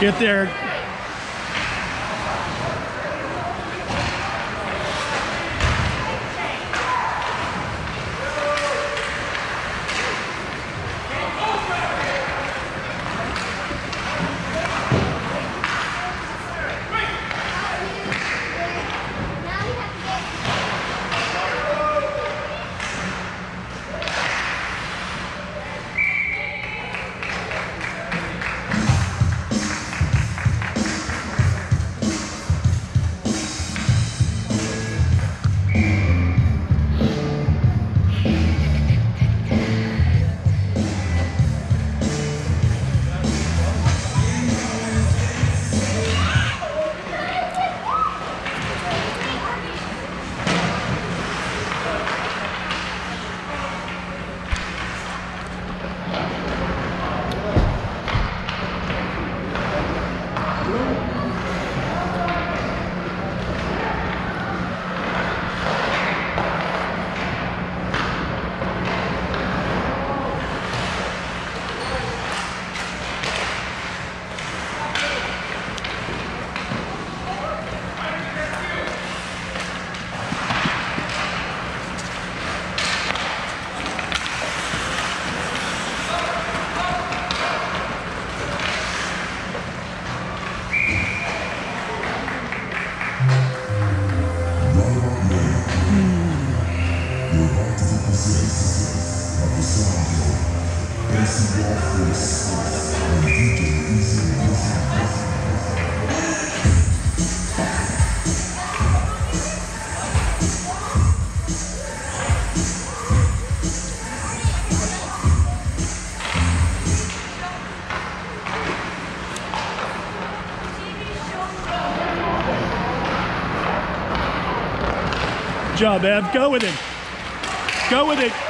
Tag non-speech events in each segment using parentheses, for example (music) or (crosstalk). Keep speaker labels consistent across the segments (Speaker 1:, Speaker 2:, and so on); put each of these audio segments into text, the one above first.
Speaker 1: Get there. Job, Ev. Go with it. Go with it.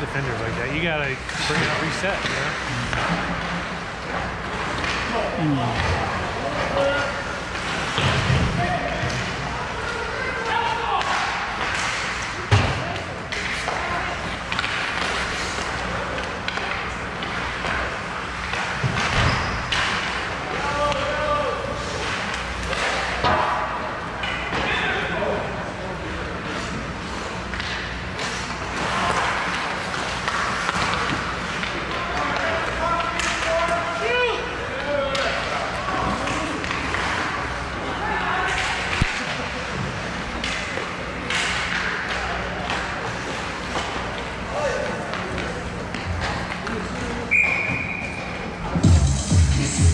Speaker 2: defenders like that. You gotta bring it up reset, you know? Mm.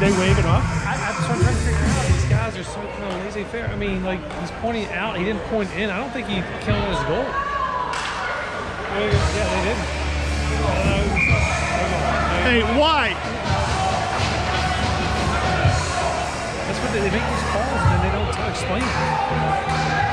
Speaker 1: they (laughs) wave it off?
Speaker 2: I, I'm trying to figure out. These guys are so kind of laissez-faire. I mean, like he's pointing out. He didn't point in. I don't think he counted his goal. Yeah, they didn't.
Speaker 1: Uh, hey, why?
Speaker 2: That's what they, they make these calls and then they don't explain it.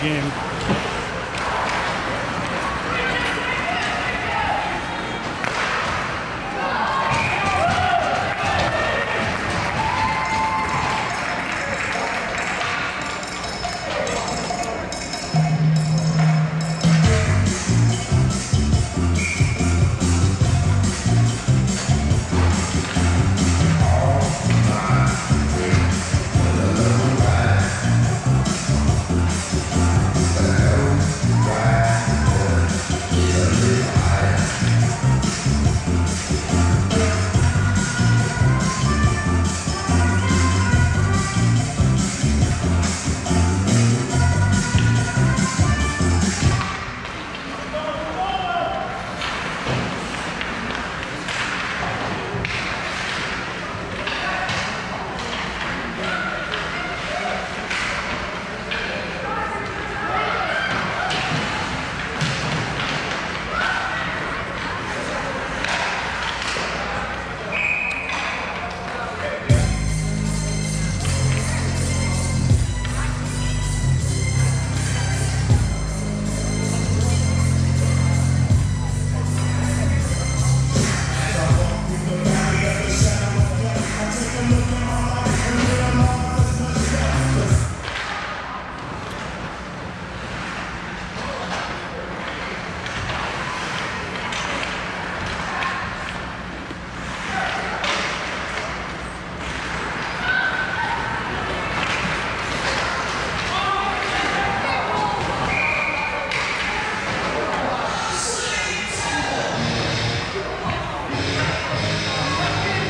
Speaker 1: Game.